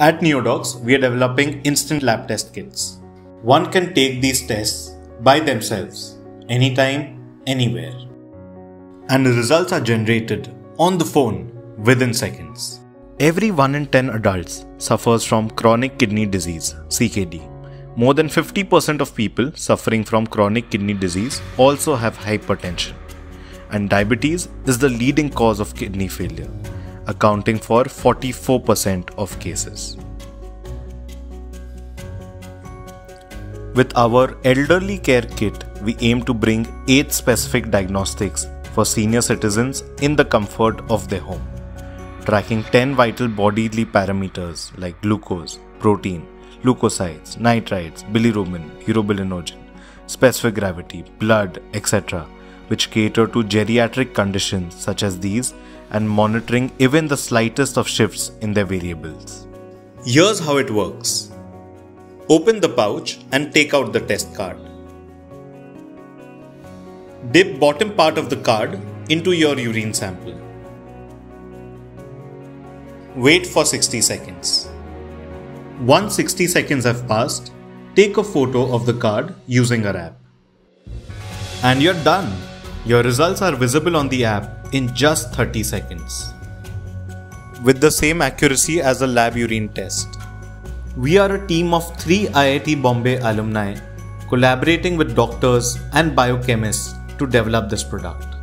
At Neodocs, we are developing instant lab test kits. One can take these tests by themselves, anytime, anywhere. And the results are generated on the phone within seconds. Every 1 in 10 adults suffers from chronic kidney disease, CKD. More than 50% of people suffering from chronic kidney disease also have hypertension. And diabetes is the leading cause of kidney failure, accounting for 44% of cases. With our elderly care kit, we aim to bring 8 specific diagnostics for senior citizens in the comfort of their home, tracking 10 vital bodily parameters like glucose, protein, leukocytes, nitrites, bilirubin, urobilinogen, specific gravity, blood, etc., which cater to geriatric conditions such as these and monitoring even the slightest of shifts in their variables. Here's how it works. Open the pouch and take out the test card. Dip bottom part of the card into your urine sample. Wait for 60 seconds. Once 60 seconds have passed, take a photo of the card using our app. And you're done. Your results are visible on the app in just 30 seconds. With the same accuracy as a lab urine test. We are a team of three IIT Bombay alumni collaborating with doctors and biochemists to develop this product.